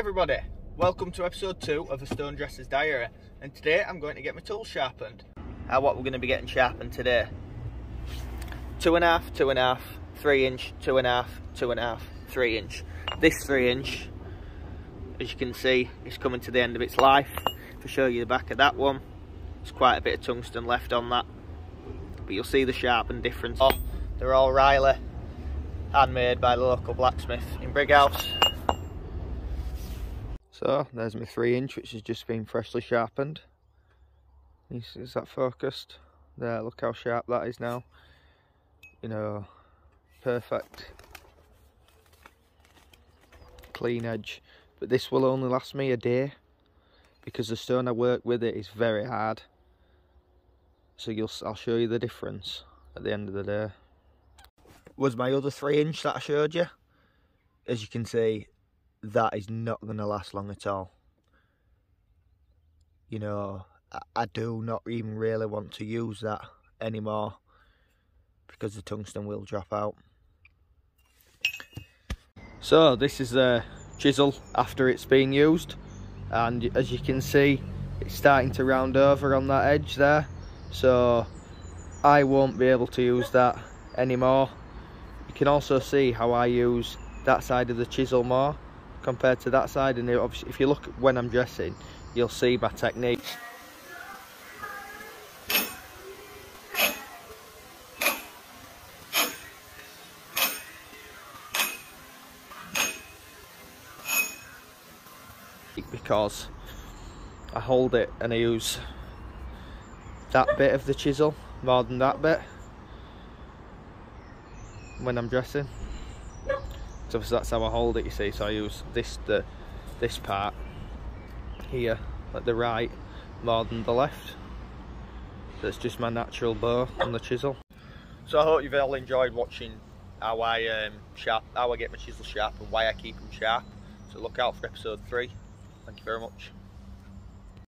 everybody, welcome to episode 2 of the Stone Dresser's Diary and today I'm going to get my tools sharpened. Uh, what we're going to be getting sharpened today. Two and a half, two and a half, three inch, two and a half, two and a half, three inch. This three inch, as you can see, is coming to the end of its life. If I show you the back of that one, there's quite a bit of tungsten left on that. But you'll see the sharpened difference. Oh, they're all Riley, handmade by the local blacksmith in Brighouse. So there's my three inch which has just been freshly sharpened. Is, that focused? There, look how sharp that is now. You know, perfect. Clean edge. But this will only last me a day because the stone I work with it is very hard. So you'll, I'll show you the difference at the end of the day. Was my other three inch that I showed you. As you can see, that is not going to last long at all. You know, I, I do not even really want to use that anymore because the tungsten will drop out. So this is a chisel after it's been used and as you can see it's starting to round over on that edge there so I won't be able to use that anymore. You can also see how I use that side of the chisel more compared to that side and obviously if you look when I'm dressing you'll see my technique. Because I hold it and I use that bit of the chisel more than that bit when I'm dressing so that's how I hold it you see. So I use this the this part here at the right more than the left. That's just my natural bow on the chisel. So I hope you've all enjoyed watching how I um, sharp how I get my chisel sharp and why I keep them sharp. So look out for episode 3 thank you very much